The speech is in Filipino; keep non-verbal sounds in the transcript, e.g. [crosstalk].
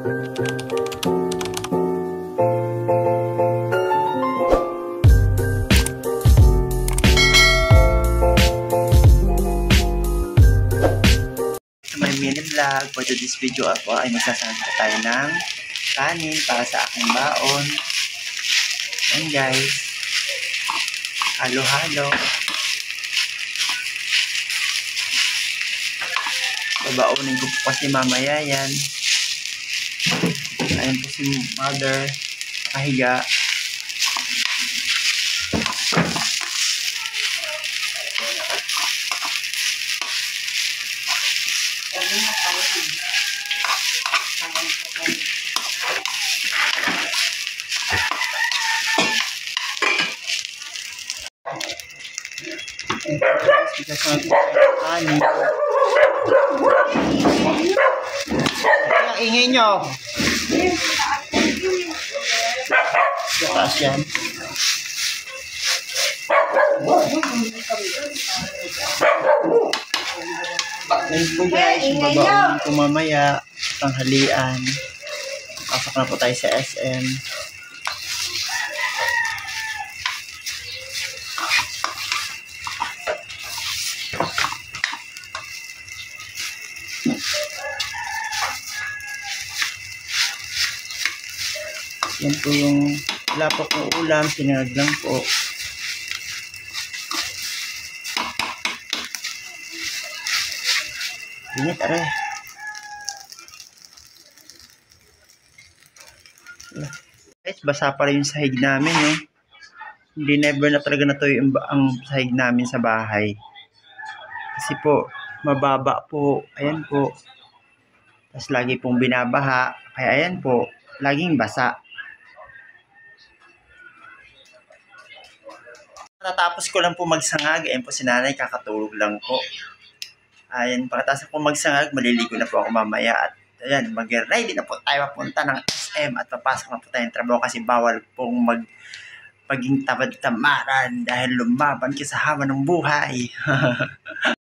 vlog. For today's video ako ay magsasama tayo ng kanin para sa aking baon. Yan guys. Halo-halo. Babaunin ko po kasi mamaya yan. Ayan po si mother. Kahiga. Because ang ingay nyo? Taas yan. Ayun po guys, yung babaunin ko mamaya, tanghalian. Pasok na po tayo sa SM. Yan po yung wala po ulam, sinangag lang po. Init, aray. Guys, basa pa rin yung sahig namin, no? Hindi never na talaga natuyo ba- ang sahig namin sa bahay. Kasi po, mababa po. Ayan po. Tapos lagi pong binabaha. Kaya ayan po, laging basa. Natapos ko lang po magsangag. Ayan po si nanay, kakatulog lang po. Ayan, pagkatapos ko magsangag, maliligo na po ako mamaya. At ayan, mag-ready na po tayo papunta ng SM at papasok na po tayo ng trabaho kasi bawal pong mag paging tamad-tamaran dahil lumaban ka sa hawa ng buhay. [laughs]